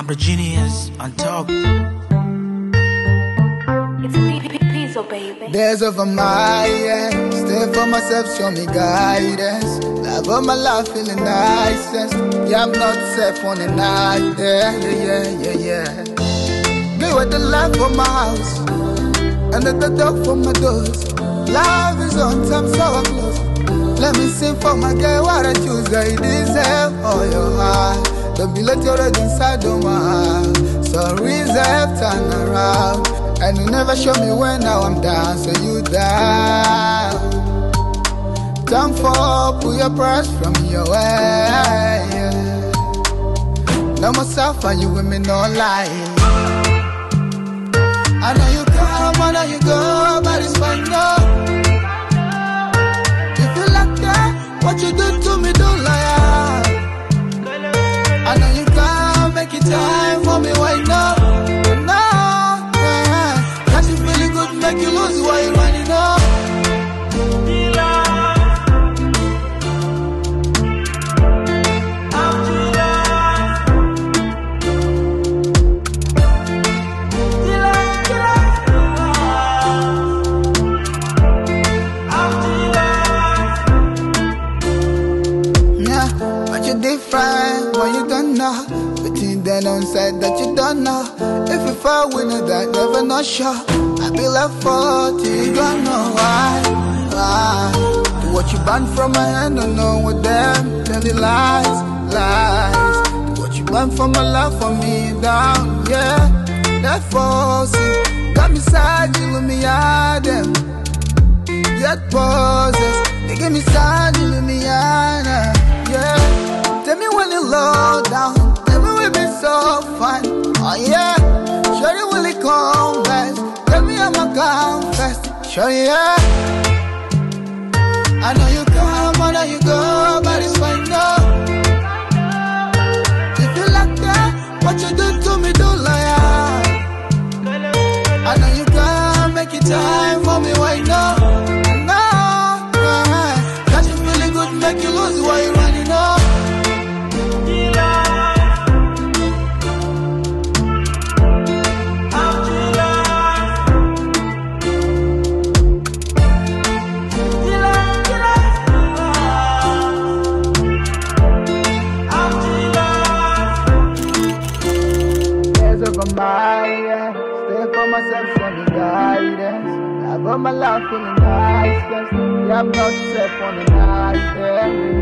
I'm the genius on top. It's a P- P- Pizzo, baby. Days over my head, stay for myself, show me guidance. Love of my life, feeling nicest. Yeah, I'm not safe on the night. Yeah, yeah, yeah, yeah, yeah. Play with the light for my house, and the dog for my doors. Love is on time, so I'm close. Let me sing for my girl, what I choose, girl, you deserve oh, all your heart. Don't be let your inside of my heart. So reserve, turn around. And you never show me when now I'm down, so you down. Time for put your press from your way. No more suffer, you me, no lying. I know you come, I know you go, but it's fine, no. You when you don't know. Between then on side that you don't know. If you fall it, that never not sure. I be left for you don't know why. Why? What you ban from my hand, don't know what them. Tell the lies, lies. What you ban from my love for me down, yeah. That it. Got me side, you me, I them. Get poses, confess, sure yeah. I know you come, I know you go, but it's fine, no. If you like that, what you do to me, don't lie. I know you can't make it time for me, why no? My head, stay for myself, show me guidance. Love of my life, feeling nice, yes. Yeah, I'm not safe on the night, yeah, yeah,